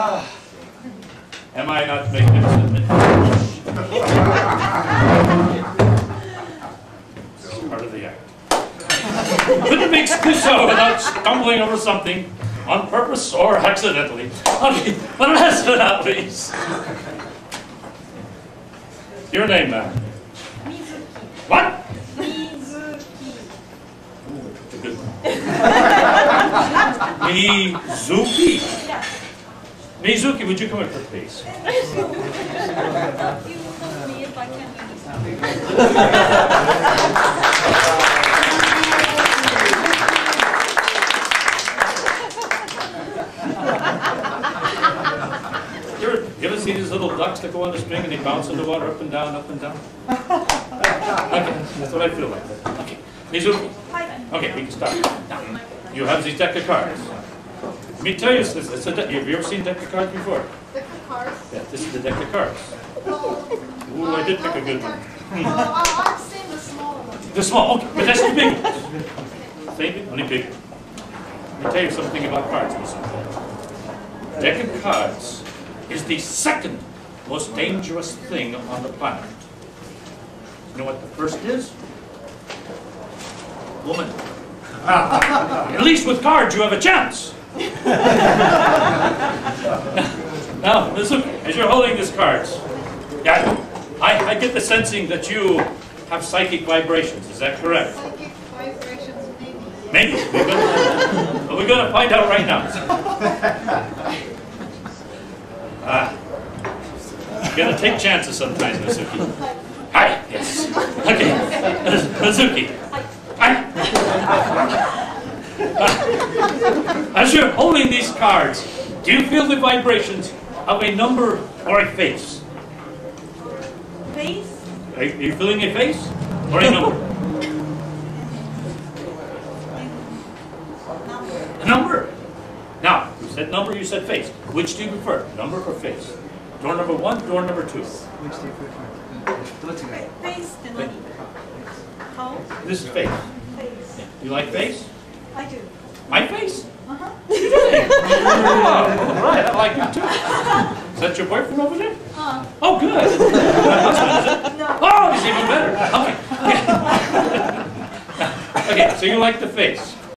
Ah. Am I not magnificent? Part of the act. Couldn't make so without stumbling over something on purpose or accidentally. Okay, but last but not least. Your name, ma'am? Mizuki. What? Mizuki. It's a good one. Mizuki. Mizuki, would you come up here, please? You told me if I can. You ever, you ever see these little ducks that go on the string and they bounce in the water up and down, up and down? Okay, that's what I feel like. Okay, Mizuki. Okay, we can start. Now, you have these deck of cards. Let me tell you, it's, it's a de- have you ever seen deck of cards before? Deck of cards. Yeah, this is the deck of cards. Well, Ooh, I did pick a good one. Well, I- I've seen the small one. The small, okay, but that's the big one. Same thing, only bigger. Let me tell you something about cards, Mizuki. Deck of cards is the second most dangerous thing on the planet. You know what the first is? Woman. At least with cards, you have a chance. Now, listen, as you're holding these cards, yeah, I, I get the sensing that you have psychic vibrations. Is that correct? Psychic vibrations, maybe. Maybe. We're gonna, we're gonna find out right now. Ah. You gotta take chances sometimes, Mizuki. Hi, yes. Okay. Mizuki. Hi. Ah. As you're holding these cards, do you feel the vibrations of a number or a face? Face? Are you feeling a face or a number? a number. Now, you said number, you said face. Which do you prefer, number or face? Door number one, door number two. Which do you prefer? Face, Delani. How? This is face. Face. You like face? I do. My face? Uh-huh. All right, I like you too. Is that your boyfriend over there? Uh, Oh, good. My husband, is it? no. Oh, he's even better. Okay. okay, so you like the face.